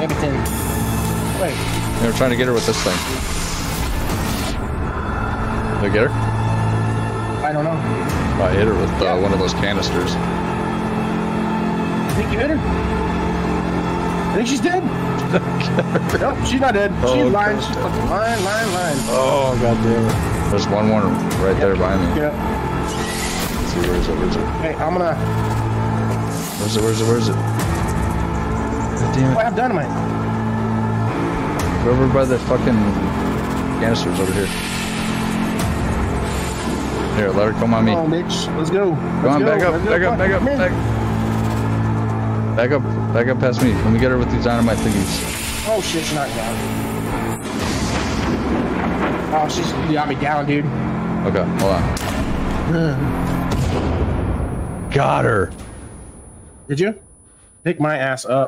Everything. Wait. They were trying to get her with this thing. Did I get her? I don't know. I hit her with uh, Yeah. one of those canisters. I think you hit her. I think she's dead. nope, she's not dead. Oh, she's lying. She's fucking lying, lying, lying. Oh god damn it. There's one more right there behind me. Yeah. Let's see, where is it? Where is it? Hey, I'm gonna. Where's it? Where's it? Where's it? Damn Oh, I it. have dynamite. Go over by the fucking canisters over here. Here, let her come on me. Come on, bitch. Let's go. Come Let's on, go. back up, back up, back up, back Back up, back up past me. Let me get her with these dynamite thingies. Oh shit, she's not down. Oh, she's got me down, dude. Okay, hold on. Got her. Did you? Pick my ass up.